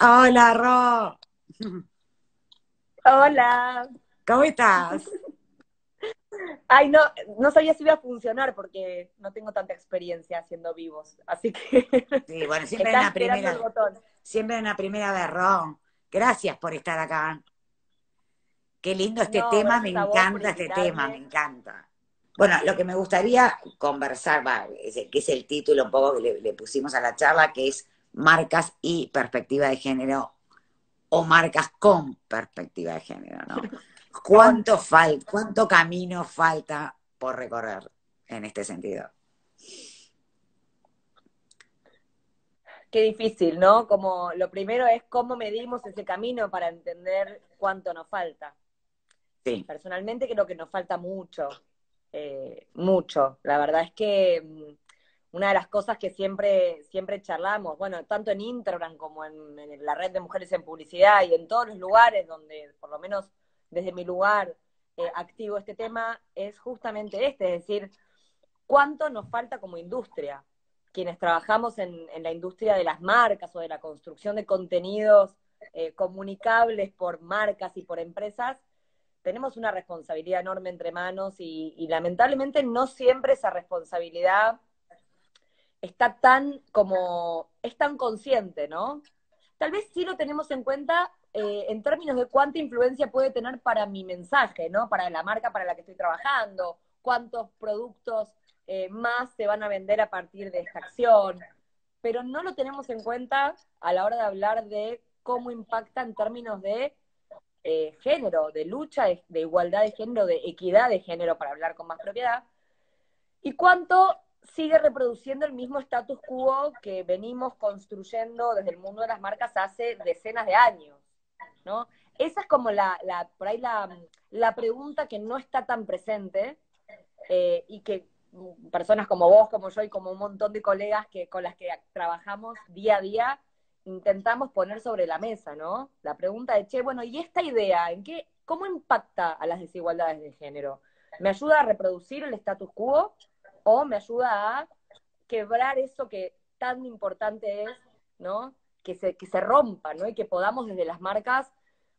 Hola, Ro. Hola. ¿Cómo estás? Ay, no, no sabía si iba a funcionar porque no tengo tanta experiencia haciendo vivos, así que Sí, bueno, siempre en la primera, siempre en la primera vez, Ro. Gracias por estar acá. Qué lindo este No, tema, me encanta este tema, me encanta. Bueno, lo que me gustaría conversar, va, que es el título un poco que le, le pusimos a la charla, que es marcas y perspectiva de género, o marcas con perspectiva de género, ¿no? ¿Cuánto falta, cuánto camino falta por recorrer en este sentido? Qué difícil, ¿no? Como lo primero es cómo medimos ese camino para entender cuánto nos falta. Sí, Personalmente creo que nos falta mucho, eh, mucho. La verdad es que mm, una de las cosas que siempre, siempre charlamos, bueno, tanto en Instagram como en, la red de mujeres en publicidad y en todos los lugares donde, por lo menos desde mi lugar, eh, activo este tema, es justamente este, es decir, cuánto nos falta como industria. Quienes trabajamos en, la industria de las marcas o de la construcción de contenidos eh, comunicables por marcas y por empresas, tenemos una responsabilidad enorme entre manos y lamentablemente no siempre esa responsabilidad está tan como, es tan consciente, ¿no? Tal vez sí lo tenemos en cuenta eh, en términos de cuánta influencia puede tener para mi mensaje, ¿no? Para la marca para la que estoy trabajando, cuántos productos eh, más se van a vender a partir de esta acción, pero no lo tenemos en cuenta a la hora de hablar de cómo impacta en términos de eh, género, de lucha, de, de igualdad de género, de equidad de género, para hablar con más propiedad, y cuánto sigue reproduciendo el mismo status quo que venimos construyendo desde el mundo de las marcas hace decenas de años, ¿no? Esa es como la, por ahí la, la pregunta que no está tan presente eh, y que personas como vos, como yo y como un montón de colegas que, con las que trabajamos día a día, intentamos poner sobre la mesa, ¿no? La pregunta de, che, bueno, ¿y esta idea en qué, cómo impacta a las desigualdades de género? ¿Me ayuda a reproducir el status quo o me ayuda a quebrar eso que tan importante es, ¿no? Que se, que se rompa, ¿no? Y que podamos desde las marcas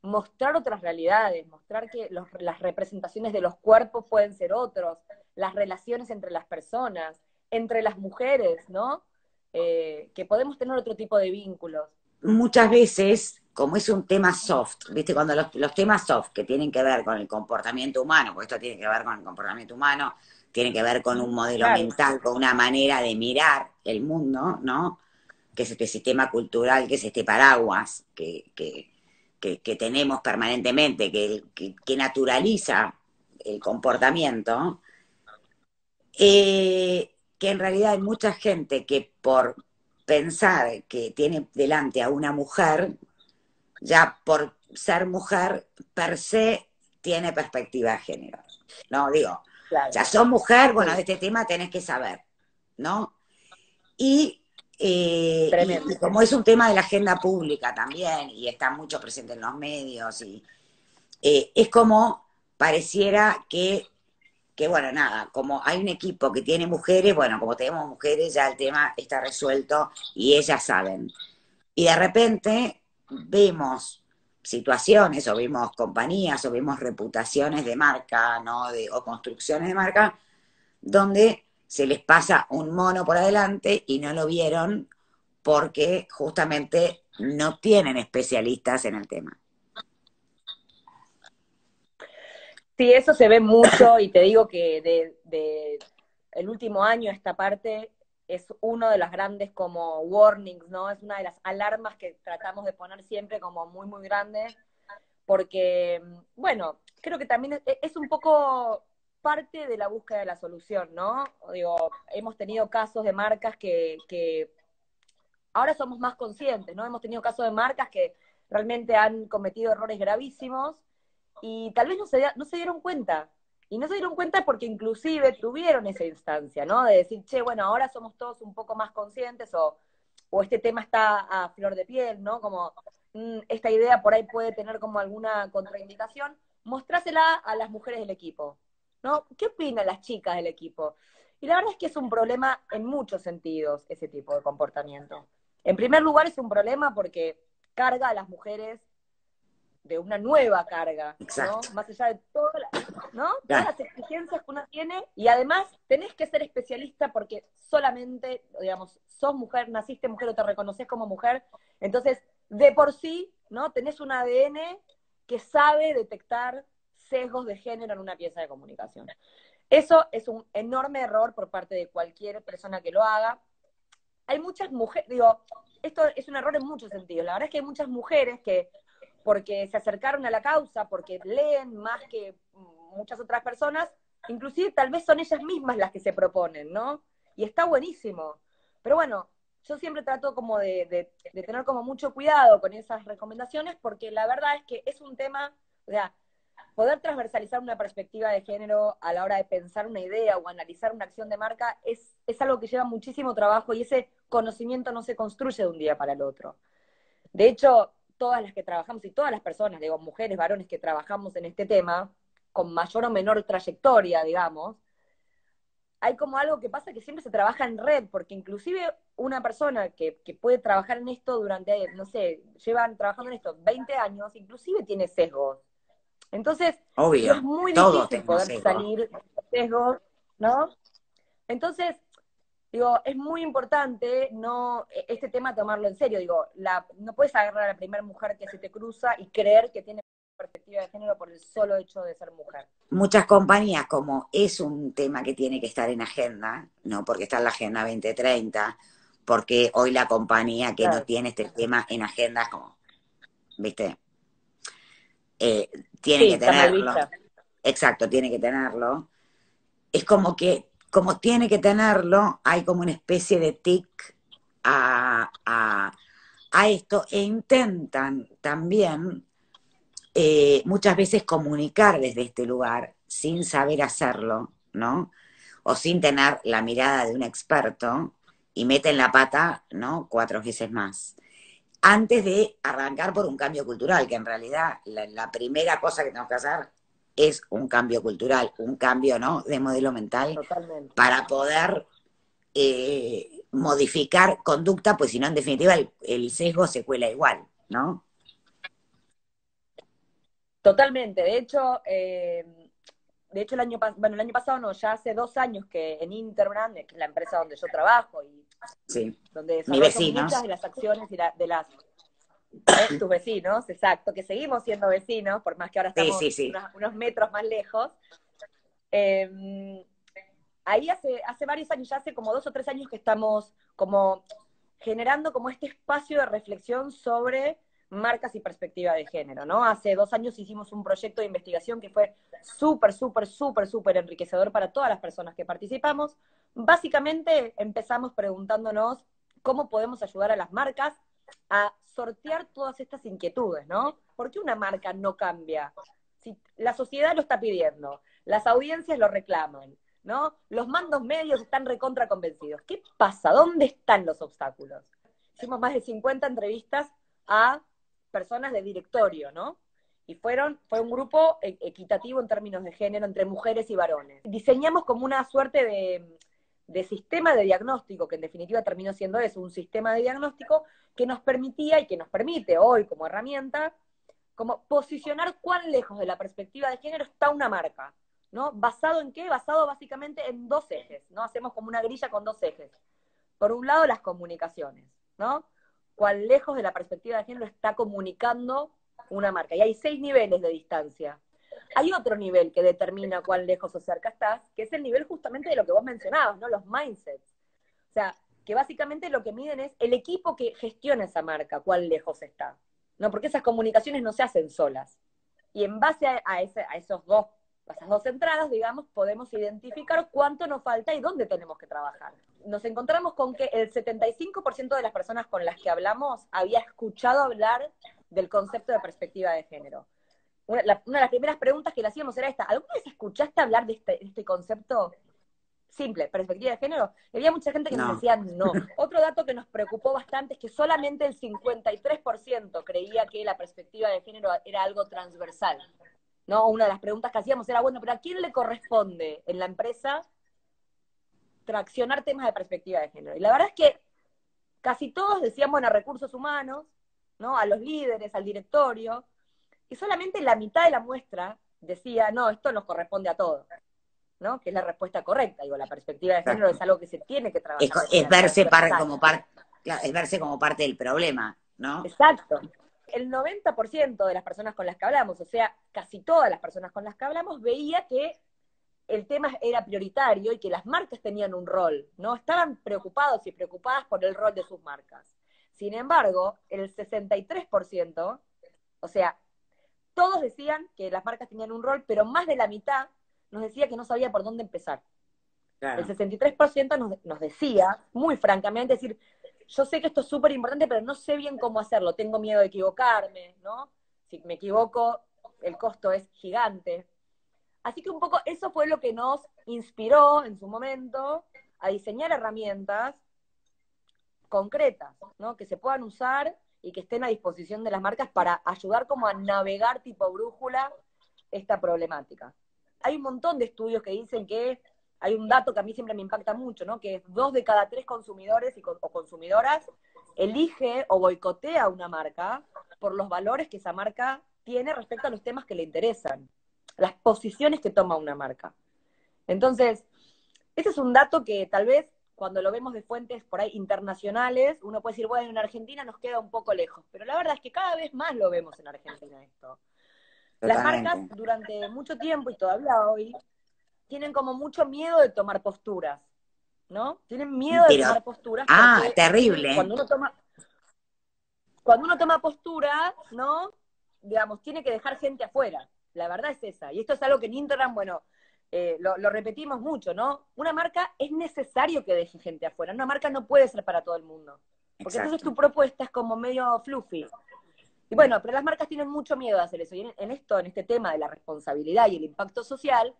mostrar otras realidades, mostrar que las representaciones de los cuerpos pueden ser otros, las relaciones entre las personas, entre las mujeres, ¿no? Eh, que podemos tener otro tipo de vínculos. muchas veces, como es un tema soft, ¿viste? Cuando los, los temas soft que tienen que ver con el comportamiento humano, porque esto tiene que ver con el comportamiento humano, tiene que ver con un modelo Claro. mental, con una manera de mirar el mundo, ¿no? Que es este sistema cultural, que es este paraguas que, que, que- que tenemos permanentemente, que, que- que naturaliza el comportamiento, eh, que en realidad hay mucha gente que por pensar que tiene delante a una mujer, ya por ser mujer, per se tiene perspectiva de género. No, digo, Claro. ya sos mujer, bueno, de este tema tenés que saber, ¿no? Y, eh, y como es un tema de la agenda pública también, y está mucho presente en los medios, y eh, es como pareciera que, que, bueno, nada, como hay un equipo que tiene mujeres, bueno, como tenemos mujeres, ya el tema está resuelto y ellas saben. Y de repente vemos situaciones o vemos compañías o vemos reputaciones de marca, ¿no? De, o construcciones de marca, donde se les pasa un mono por adelante y no lo vieron porque justamente no tienen especialistas en el tema. Sí, eso se ve mucho y te digo que de, de el último año esta parte es uno de las grandes como warnings, ¿no? Es una de las alarmas que tratamos de poner siempre como muy, muy grande, porque, bueno, creo que también es, un poco parte de la búsqueda de la solución, ¿no? Digo, hemos tenido casos de marcas que, que ahora somos más conscientes, ¿no? Hemos tenido casos de marcas que realmente han cometido errores gravísimos y tal vez no se, no se dieron cuenta. Y no se dieron cuenta porque inclusive tuvieron esa instancia, ¿no? De decir, che, bueno, ahora somos todos un poco más conscientes o, o este tema está a flor de piel, ¿no? Como mm, esta idea por ahí puede tener como alguna contraindicación, mostrásela a las mujeres del equipo, ¿no? ¿Qué opinan las chicas del equipo? Y la verdad es que es un problema en muchos sentidos ese tipo de comportamiento. En primer lugar es un problema porque carga a las mujeres de una nueva carga, ¿no? Más allá de todo ¿no? todas las exigencias que uno tiene y además tenés que ser especialista porque solamente, digamos, sos mujer, naciste mujer o te reconoces como mujer, entonces de por sí, ¿no? Tenés un ADN que sabe detectar sesgos de género en una pieza de comunicación. Eso es un enorme error por parte de cualquier persona que lo haga. Hay muchas mujeres, digo, esto es un error en muchos sentidos. La verdad es que hay muchas mujeres que porque se acercaron a la causa, porque leen más que muchas otras personas, inclusive tal vez son ellas mismas las que se proponen, ¿no? Y está buenísimo. Pero bueno, yo siempre trato como de, tener como mucho cuidado con esas recomendaciones, porque la verdad es que es un tema, o sea, poder transversalizar una perspectiva de género a la hora de pensar una idea o analizar una acción de marca es, es algo que lleva muchísimo trabajo y ese conocimiento no se construye de un día para el otro. De hecho, todas las que trabajamos y todas las personas, digo, mujeres, varones que trabajamos en este tema, con mayor o menor trayectoria, digamos, hay como algo que pasa que siempre se trabaja en red, porque inclusive una persona que, puede trabajar en esto durante, no sé, llevan trabajando en esto 20 años, inclusive tiene sesgos. Entonces, es muy difícil poder salir de sesgos, ¿no? Entonces, digo, es muy importante no e, este tema tomarlo en serio. Digo, la, no puedes agarrar a la primera mujer que se te cruza y creer que tiene perspectiva de género por el solo hecho de ser mujer. Muchas compañías, como es un tema que tiene que estar en agenda, ¿no? Porque está en la Agenda 2030, porque hoy la compañía que no tiene este tema en agenda es como, ¿viste? Eh, tiene que tenerlo. Exacto, tiene que tenerlo. Es como que como tiene que tenerlo, hay como una especie de tic a, esto e intentan también eh, muchas veces comunicar desde este lugar sin saber hacerlo, ¿no? O sin tener la mirada de un experto y meten la pata, ¿no? Cuatro veces más. Antes de arrancar por un cambio cultural, que en realidad la, la primera cosa que tenemos que hacer es un cambio cultural, un cambio ¿no? de modelo mental para poder eh, modificar conducta, pues si no, en definitiva, el, sesgo se cuela igual, ¿no? Totalmente. De hecho, eh, de hecho el año bueno, el año pasado no, ya hace dos años que en Interbrand, que es la empresa donde yo trabajo y donde muchas de las acciones y de las ¿eh? tus vecinos, exacto, que seguimos siendo vecinos, por más que ahora estamos Unos, metros más lejos. Em, ahí hace, hace varios años, ya hace como dos o tres años que estamos como generando como este espacio de reflexión sobre marcas y perspectiva de género, ¿no? Hace dos años hicimos un proyecto de investigación que fue súper, súper, súper, súper enriquecedor para todas las personas que participamos. Básicamente empezamos preguntándonos cómo podemos ayudar a las marcas a sortear todas estas inquietudes, ¿no? ¿Por qué una marca no cambia? Si la sociedad lo está pidiendo, las audiencias lo reclaman, ¿no? Los mandos medios están recontra convencidos. ¿Qué pasa? ¿Dónde están los obstáculos? Hicimos más de 50 entrevistas a personas de directorio, ¿no? Y fueron, fue un grupo e-, equitativo en términos de género entre mujeres y varones. Diseñamos como una suerte de de sistema de diagnóstico, que en definitiva terminó siendo eso, un sistema de diagnóstico que nos permitía y que nos permite hoy como herramienta, como posicionar cuán lejos de la perspectiva de género está una marca, ¿no? ¿Basado en qué? Basado básicamente en dos ejes, ¿no? Hacemos como una grilla con dos ejes. Por un lado, las comunicaciones, ¿no? Cuán lejos de la perspectiva de género está comunicando una marca. Y hay seis niveles de distancia. Hay otro nivel que determina cuán lejos o cerca estás, que es el nivel justamente de lo que vos mencionabas, ¿no? Los mindsets. O sea, que básicamente lo que miden es el equipo que gestiona esa marca, cuán lejos está. ¿No? Porque esas comunicaciones no se hacen solas. Y en base a, a esos dos, esas dos entradas, digamos, podemos identificar cuánto nos falta y dónde tenemos que trabajar. Nos encontramos con que el 75% de las personas con las que hablamos había escuchado hablar del concepto de perspectiva de género una, de las primeras preguntas que le hacíamos era esta, ¿alguna vez escuchaste hablar de este, este concepto simple, perspectiva de género? Y había mucha gente que nos decía no. Otro dato que nos preocupó bastante es que solamente el 53% creía que la perspectiva de género era algo transversal. ¿no? Una de las preguntas que hacíamos era, bueno, pero ¿a quién le corresponde en la empresa traccionar temas de perspectiva de género? Y la verdad es que casi todos decían, bueno, recursos humanos, ¿no? A los líderes, al directorio, y solamente la mitad de la muestra decía, no, esto nos corresponde a todos. ¿no? Que es la respuesta correcta. Digo, la perspectiva de género es algo que se tiene que trabajar. Es, verse como parte, es verse como parte del problema, ¿no? Exacto. El 90% de las personas con las que hablamos, o sea, casi todas las personas con las que hablamos, veía que el tema era prioritario y que las marcas tenían un rol, ¿no? Estaban preocupados y preocupadas por el rol de sus marcas. Sin embargo, el 63%, o sea, todos decían que las marcas tenían un rol, pero más de la mitad nos decía que no sabía por dónde empezar. El 63% nos, nos decía, muy francamente, decir, yo sé que esto es súper importante, pero no sé bien cómo hacerlo, tengo miedo de equivocarme, ¿no? Si me equivoco, el costo es gigante. Así que un poco eso fue lo que nos inspiró en su momento a diseñar herramientas concretas, ¿no? Que se puedan usar y que estén a disposición de las marcas para ayudar como a navegar tipo brújula esta problemática. Hay un montón de estudios que dicen que hay un dato que a mí siempre me impacta mucho, ¿no? Que es dos de cada tres consumidores y, o consumidoras elige o boicotea una marca por los valores que esa marca tiene respecto a los temas que le interesan, las posiciones que toma una marca. Entonces, ese es un dato que tal vez cuando lo vemos de fuentes por ahí internacionales, uno puede decir, bueno, en Argentina nos queda un poco lejos, pero la verdad es que cada vez más lo vemos en Argentina esto. Las marcas durante mucho tiempo y todavía hoy tienen como mucho miedo de tomar posturas, ¿no? Tienen miedo de tomar posturas. Ah, terrible. Cuando uno toma cuando uno toma postura, ¿no? Digamos, tiene que dejar gente afuera. La verdad es esa. Y esto es algo que en Instagram, bueno, eh, lo, repetimos mucho, ¿no? Una marca es necesario que deje gente afuera. Una marca no puede ser para todo el mundo. Porque entonces tu propuesta es como medio fluffy. Y bueno, pero las marcas tienen mucho miedo de hacer eso. Y en, esto, en este tema de la responsabilidad y el impacto social,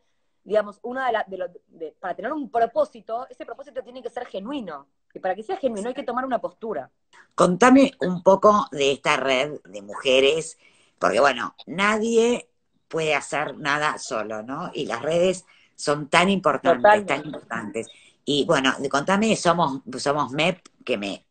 digamos, una de, las de, para tener un propósito, ese propósito tiene que ser genuino. Y para que sea genuino hay que tomar una postura. Contame un poco de esta red de mujeres, porque bueno, nadie puede hacer nada solo, ¿no? Y las redes son tan importantes, tan importantes. Y bueno, contame, somos, somos MEP, que me,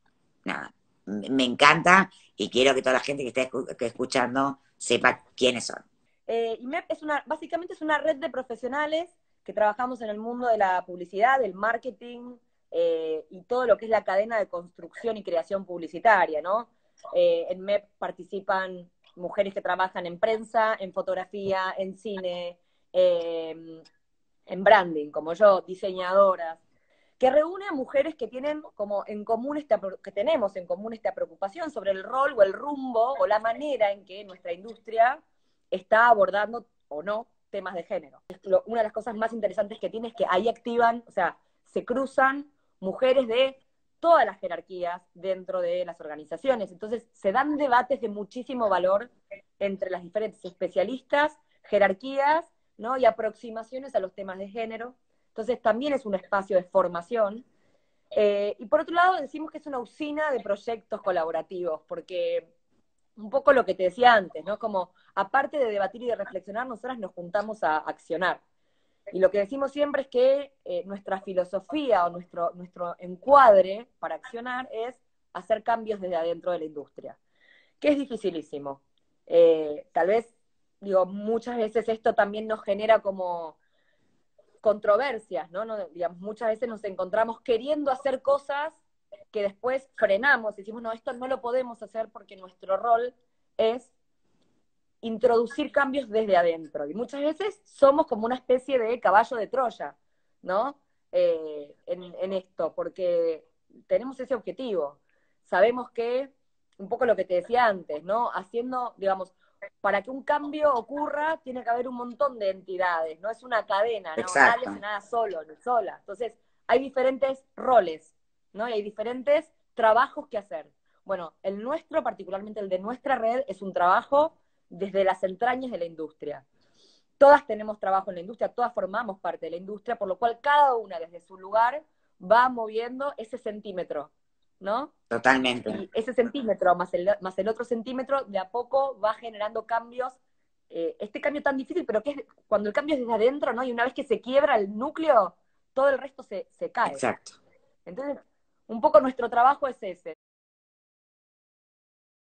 nada, me encanta y quiero que toda la gente que esté escuchando sepa quiénes son. Eh, MEP es una, básicamente es una red de profesionales que trabajamos en el mundo de la publicidad, del marketing eh, y todo lo que es la cadena de construcción y creación publicitaria, ¿no? Eh, en MEP participan mujeres que trabajan en prensa, en fotografía, en cine, em, en branding, como yo, diseñadoras, que reúne a mujeres que tienen como en común esta, que tenemos en común esta preocupación sobre el rol o el rumbo o la manera en que nuestra industria está abordando o no temas de género. Una de las cosas más interesantes que tiene es que ahí activan, o sea, se cruzan mujeres de todas las jerarquías dentro de las organizaciones. Entonces, se dan debates de muchísimo valor entre las diferentes especialistas, jerarquías, ¿no? Y aproximaciones a los temas de género. Entonces, también es un espacio de formación. Eh, y por otro lado, decimos que es una usina de proyectos colaborativos, porque un poco lo que te decía antes, ¿no? Como aparte de debatir y de reflexionar, nosotras nos juntamos a accionar. Y lo que decimos siempre es que eh, nuestra filosofía o nuestro, nuestro encuadre para accionar es hacer cambios desde adentro de la industria, que es dificilísimo. Eh, tal vez, digo, muchas veces esto también nos genera como controversias, ¿no? ¿no? Digamos, muchas veces nos encontramos queriendo hacer cosas que después frenamos decimos, no, esto no lo podemos hacer porque nuestro rol es introducir cambios desde adentro. Y muchas veces somos como una especie de caballo de Troya, ¿no? Eh, en, esto, porque tenemos ese objetivo. Sabemos que, un poco lo que te decía antes, ¿no? Haciendo, digamos, para que un cambio ocurra, tiene que haber un montón de entidades, no es una cadena, ¿no? Hace nada solo, ni sola. Entonces, hay diferentes roles, ¿no? Y hay diferentes trabajos que hacer. Bueno, el nuestro, particularmente el de nuestra red, es un trabajo desde las entrañas de la industria. Todas tenemos trabajo en la industria, todas formamos parte de la industria, por lo cual cada una desde su lugar va moviendo ese centímetro, ¿no? Totalmente. Y ese centímetro más el, más el otro centímetro, de a poco va generando cambios. Eh, este cambio tan difícil, pero que es cuando el cambio es desde adentro, ¿no? Y una vez que se quiebra el núcleo, todo el resto se, se cae. Exacto. Entonces, un poco nuestro trabajo es ese.